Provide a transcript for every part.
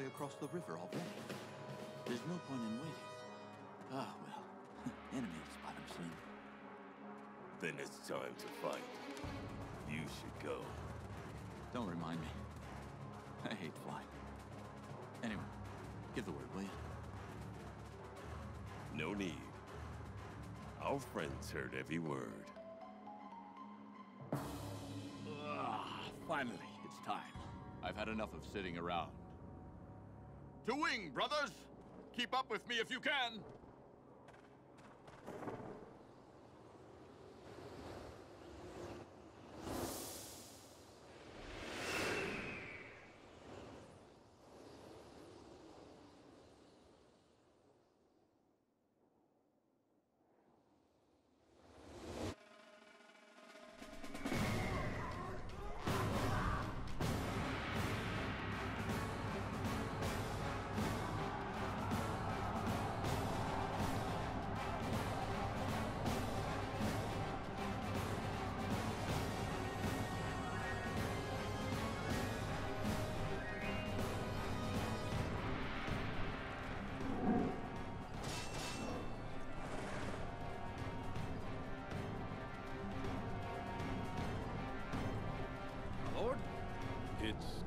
halfway across the river already. There's no point in waiting. Ah, well. Enemy spot him soon. Then it's time to fight. You should go. Don't remind me. I hate flying. Anyway, give the word, will you? No need. Our friends heard every word. Ah, finally, it's time. I've had enough of sitting around. To wing, brothers! Keep up with me if you can!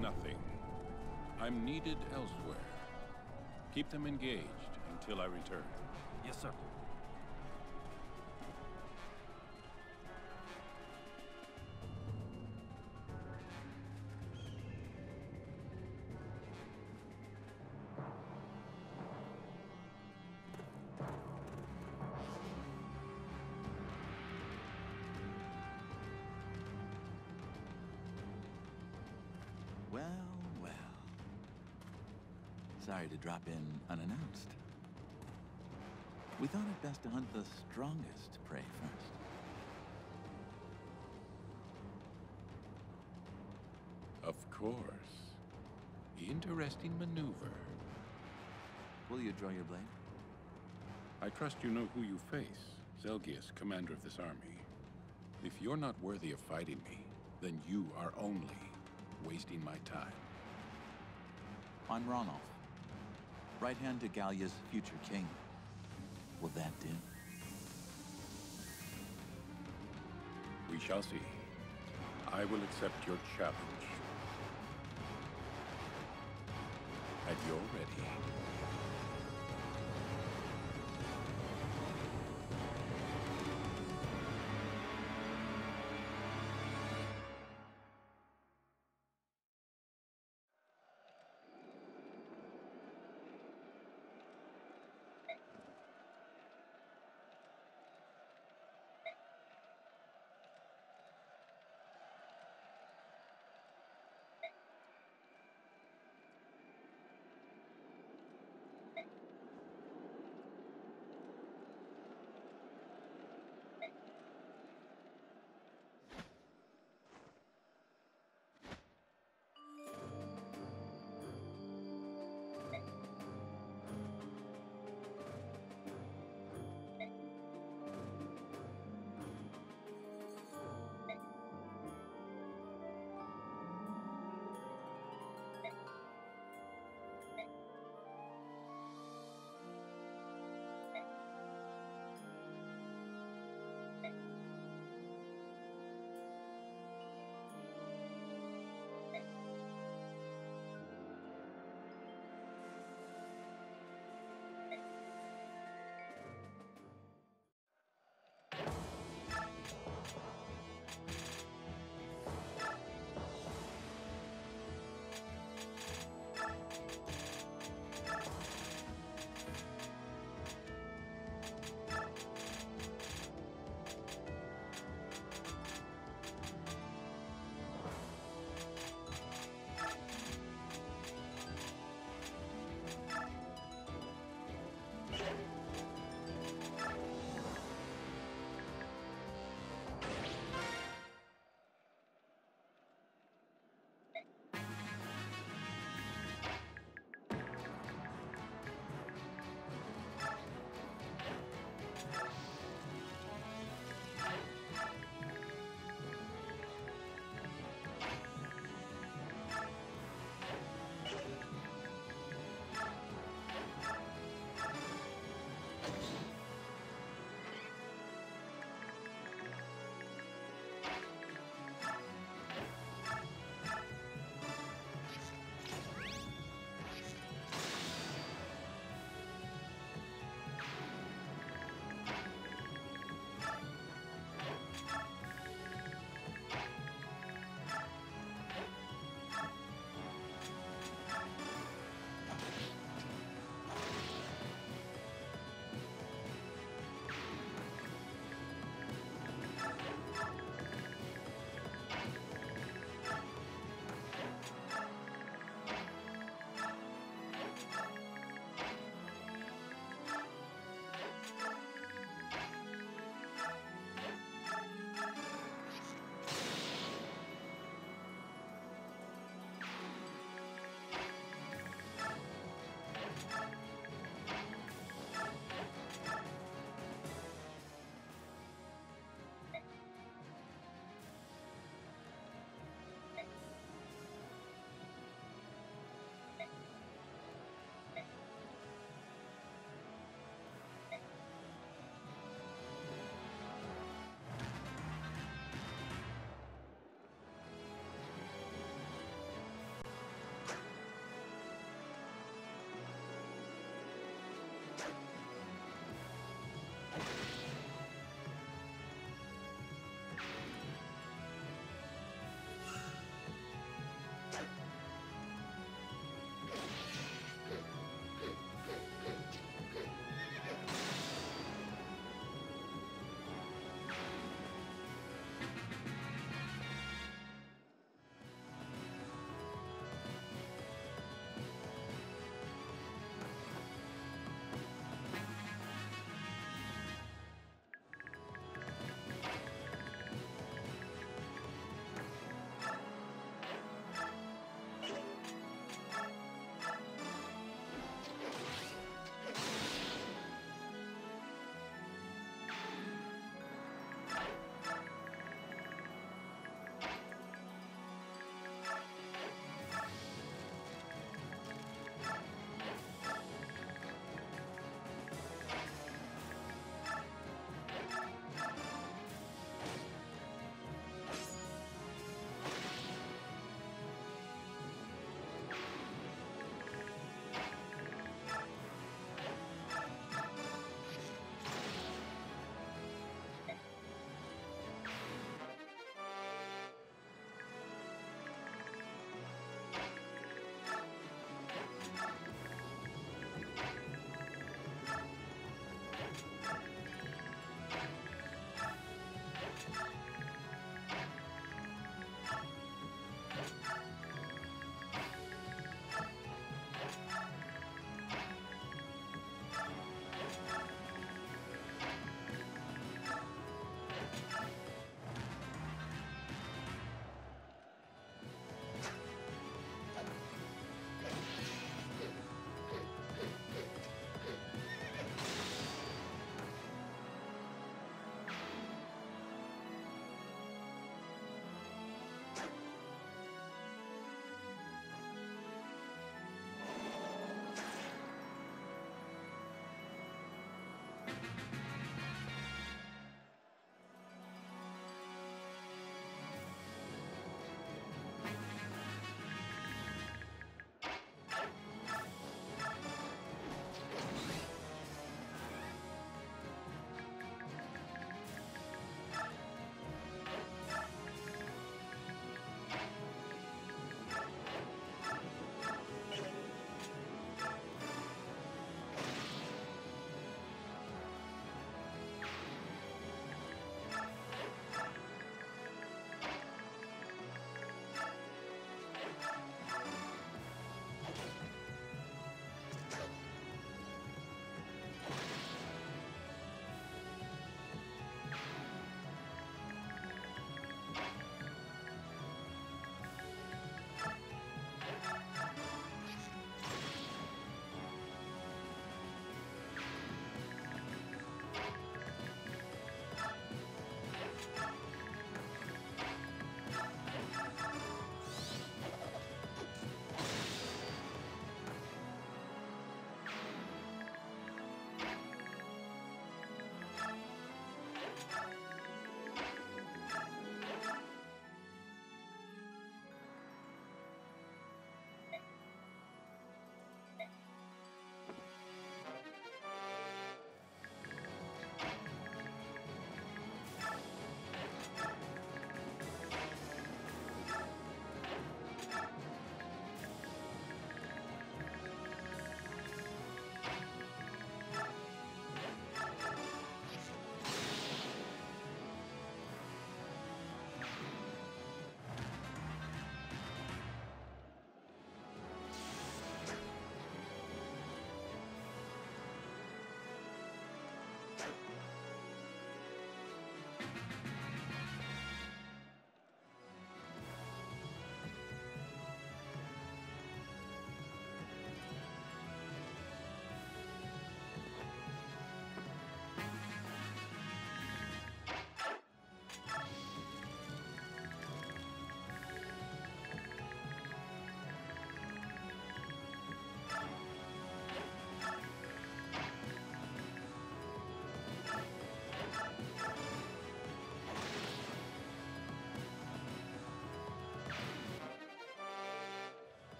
Nothing. I'm needed elsewhere. Keep them engaged until I return. Yes, sir. Sorry to drop in unannounced. We thought it best to hunt the strongest prey first. Of course. Interesting maneuver. Will you draw your blade? I trust you know who you face. Zelgius, commander of this army. If you're not worthy of fighting me, then you are only wasting my time. I'm Ranulf. Right hand to Gallia's future king. Will that do? We shall see. I will accept your challenge. At your ready.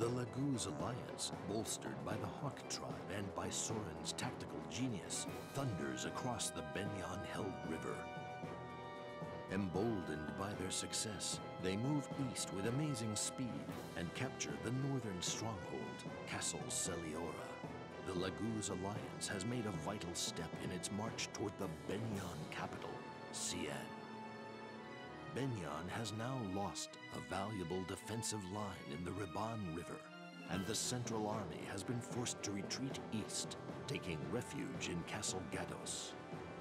The Laguz alliance, bolstered by the Hawk tribe and by Soren's tactical genius, thunders across the Begnion-held river. Emboldened by their success, they move east with amazing speed and capture the northern stronghold, Castle Celiora. The Laguz alliance has made a vital step in its march toward the Begnion capital, Sienne. Begnion has now lost a valuable defensive line in the Ribahn River, and the Central Army has been forced to retreat east, taking refuge in Castle Gaddos.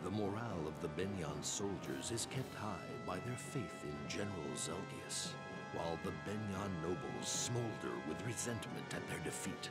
The morale of the Begnion soldiers is kept high by their faith in General Zelgius, while the Begnion nobles smolder with resentment at their defeat.